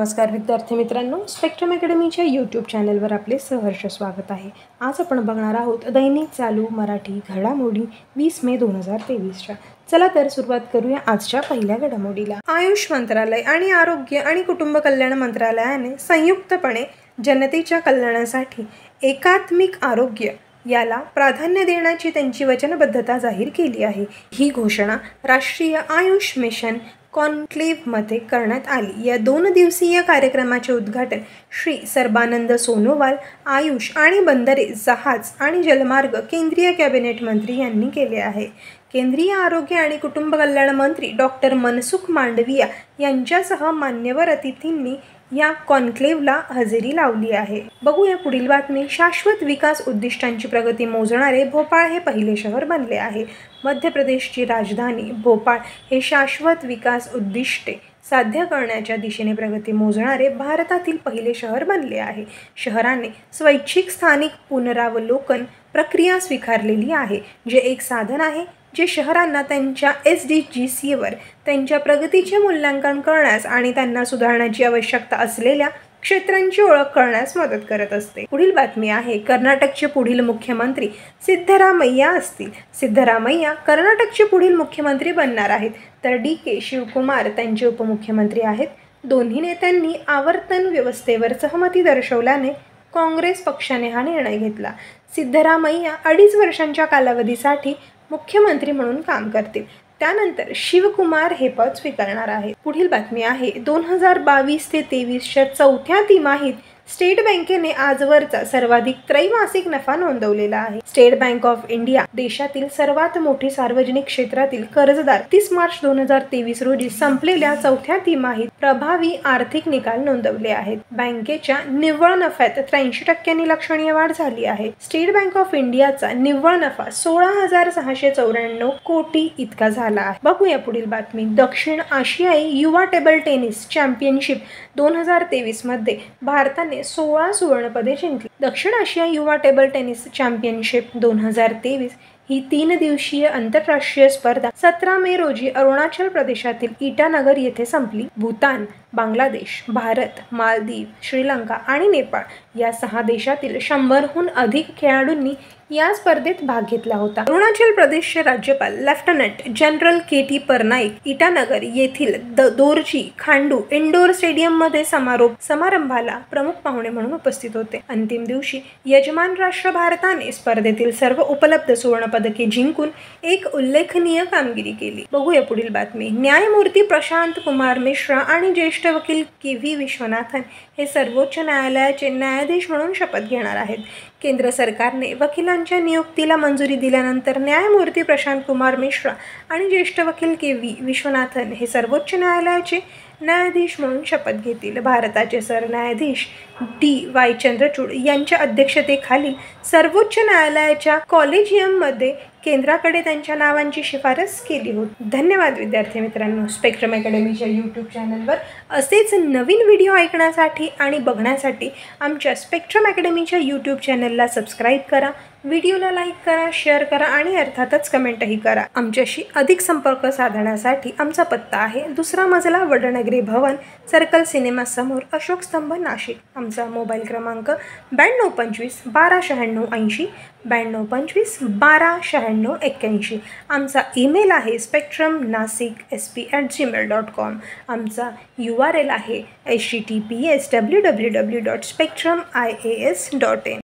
नमस्कार विद्यार्थी मित्रांनो. स्पेक्ट्रम अकॅडमीच्या यूट्यूब चॅनलवर आपले सहर्ष स्वागत आहे. आज आपण बघणार आहोत दैनिक चालू मराठी घडामोडी वीस मे दोन हजार तेवीसच्या. चला तर सुरुवात करूया आजच्या पहिल्या घडामोडीला. आयुष मंत्रालय आणि आरोग्य आणि कुटुंब कल्याण मंत्रालयाने संयुक्तपणे जनतेच्या कल्याणासाठी एकात्मिक आरोग्य याला प्राधान्य देण्याची त्यांची वचनबद्धता जाहीर केली आहे. ही घोषणा राष्ट्रीय आयुष मिशन कॉन्क्लेव्हमध्ये करण्यात आली. या दोन दिवसीय कार्यक्रमाचे उद्घाटन श्री सर्बानंद सोनोवाल आयुष आणि बंदरे जहाज आणि जलमार्ग केंद्रीय कॅबिनेट मंत्री यांनी केले आहे. केंद्रीय आरोग्य आणि कुटुंब कल्याण मंत्री डॉक्टर मनसुख मांडविया यांच्यासह मान्यवर अतिथींनी या कॉन्क्लेव्हला हजेरी लावली आहे. बघूया पुढील बातमी. शाश्वत विकास उद्दिष्टांची प्रगती मोजणारे भोपाळ हे पहिले शहर बनले आहे. मध्य प्रदेशची राजधानी भोपाळ हे शाश्वत विकास उद्दिष्टे साध्य करण्याच्या दिशेने प्रगती मोजणारे भारतातील पहिले शहर बनले आहे. शहराने स्वैच्छिक स्थानिक पुनरावलोकन प्रक्रिया स्वीकारलेली आहे जे एक साधन आहे. जे शहरांना त्यांच्या एस डी जी सीवर त्यांच्या प्रगतीचे मूल्यांकन करण्यास आणि त्यांना सुधारण्याची आवश्यकता असलेल्या क्षेत्रांची ओळख करण्यास मदत करत असते. पुढील बातमी आहे कर्नाटकचे पुढील मुख्यमंत्री सिद्धरामय्या असतील. सिद्धरामय्या कर्नाटकचे पुढील मुख्यमंत्री बनणार आहेत. तर डी के शिवकुमार त्यांचे उपमुख्यमंत्री आहेत. दोन्ही नेत्यांनी आवर्तन व्यवस्थेवर सहमती दर्शवल्याने काँग्रेस पक्षाने हा निर्णय घेतला. सिद्धरामय्या अडीच वर्षांच्या कालावधीसाठी मुख्यमंत्री म्हणून काम करतील. त्यानंतर शिवकुमार हे पद स्वीकारणार आहेत. पुढील बातमी आहे. दोन हजार बावीस ते तेवीसच्या चौथ्या तिमाहीत स्टेट बँकेने आजवरचा सर्वाधिक त्रैमासिक नफा नोंदवलेला आहे. स्टेट बँक ऑफ इंडिया देशातील सर्वात मोठी सार्वजनिक क्षेत्रातील कर्जदार तीस मार्च दोन हजार तेवीस रोजी संपलेल्या चौथ्या तिमाहीत प्रभावी आर्थिक निकाल नोंदवले आहेत. बँकेच्या निव्वळ नफ्यात त्र्याऐंशी टक्क्यांनी लक्षणीय वाढ झाली आहे. स्टेट बँक ऑफ इंडियाचा निव्वळ नफा सोळा हजार सहाशे चौऱ्याण्णव कोटी इतका झाला आहे. बघूया पुढील बातमी. दक्षिण आशियाई युवा टेबल टेनिस चॅम्पियनशिप दोन हजार तेवीसमध्ये भारताने सोळा सुवर्णपदे जिंकली. दक्षिण आशिया युवा टेबल टेनिस चॅम्पियनशिप दोन हजार तेवीस ही तीन दिवसीय आंतरराष्ट्रीय स्पर्धा सतरा मे रोजी अरुणाचल प्रदेशातील इटानगर येथे संपली. भूतान बांगलादेश भारत मालदीव श्रीलंका आणि नेपाळ या सहा देशातील शंभरहून अधिक खेळाडूंनी या स्पर्धेत भाग घेतला होता. अरुणाचल प्रदेशचे राज्यपाल lieutenant general K T Parnaik Itanagar येथील द दोरजी खांडू इंडोर स्टेडियममध्ये समारोप समारंभाला प्रमुख पाहुणे म्हणून उपस्थित होते. अंतिम दिवशी यजमान राष्ट्र भारताने स्पर्धेतील सर्व उपलब्ध सुवर्णपदके जिंकून एक उल्लेखनीय कामगिरी केली. बघूया पुढील बातमी. न्यायमूर्ती प्रशांत कुमार मिश्रा आणि ज्येष्ठ वकील के व्ही विश्वनाथन हे सर्वोच्च न्यायालयाचे न्यायाधीश म्हणून शपथ घेणार आहेत. केंद्र सरकारने वकिलांच्या नियुक्तीला मंजुरी दिल्यानंतर न्यायमूर्ती प्रशांत कुमार मिश्रा आणि ज्येष्ठ वकील के व्ही विश्वनाथन हे सर्वोच्च न्यायालयाचे न्यायाधीश म्हणून शपथ घेतील. भारताचे सरन्यायाधीश डी. वाय चंद्रचूड यांच्या अध्यक्षतेखाली सर्वोच्च न्यायालयाच्या कॉलेजियममध्ये केंद्राकडे त्यांच्या नावांची शिफारस केली होती. धन्यवाद विद्यार्थी मित्रांनो. स्पेक्ट्रम अकॅडमीच्या यूट्यूब चॅनलवर असेच नवीन व्हिडिओ ऐकण्यासाठी आणि बघण्यासाठी आमच्या स्पेक्ट्रम अकॅडमीच्या यूट्यूब चॅनलला सबस्क्राईब करा. व्हिडिओला लाईक करा शेअर करा आणि अर्थातच कमेंटही करा. आमच्याशी अधिक संपर्क साधण्यासाठी आमचा पत्ता आहे दुसरा मजला वडनगरी भवन सर्कल सिनेमासमोर अशोक स्तंभ नाशिक. आमचा मोबाईल क्रमांक ब्याण्णव पंचवीस बारा शहाण्णव ऐंशी ब्याण्णव पंचवीस बारा शहाण्णव एक्क्याऐंशी. आमचा ईमेल आहे spectrum Nashik S P at Gmail dot com आमचा यू आर एल आहे H T T P S W W W dot spectrum I A S dot in